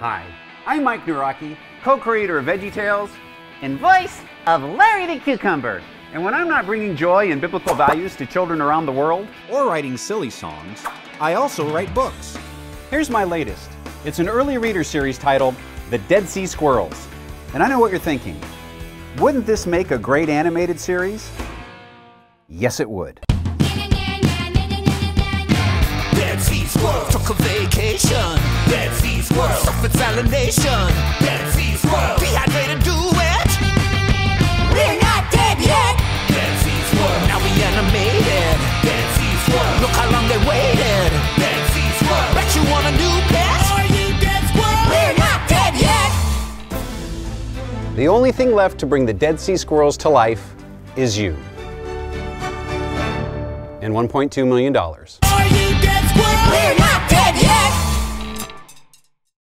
Hi, I'm Mike Nawrocki, co-creator of VeggieTales and voice of Larry the Cucumber. And when I'm not bringing joy and biblical values to children around the world, or writing silly songs, I also write books. Here's my latest. It's an early reader series titled The Dead Sea Squirrels. And I know what you're thinking. Wouldn't this make a great animated series? Yes, it would. Squirrel salination. Dead Sea Squirrel dehydrated, do it. We're not dead yet. Dead Sea Squirrel now we animated. Dead Sea Squirrel look how long they waited. Dead Sea Squirrel bet you want a new pet. Are you dead squirrel? We're not dead yet. The only thing left to bring the Dead Sea Squirrels to life is you. And $1.2 million.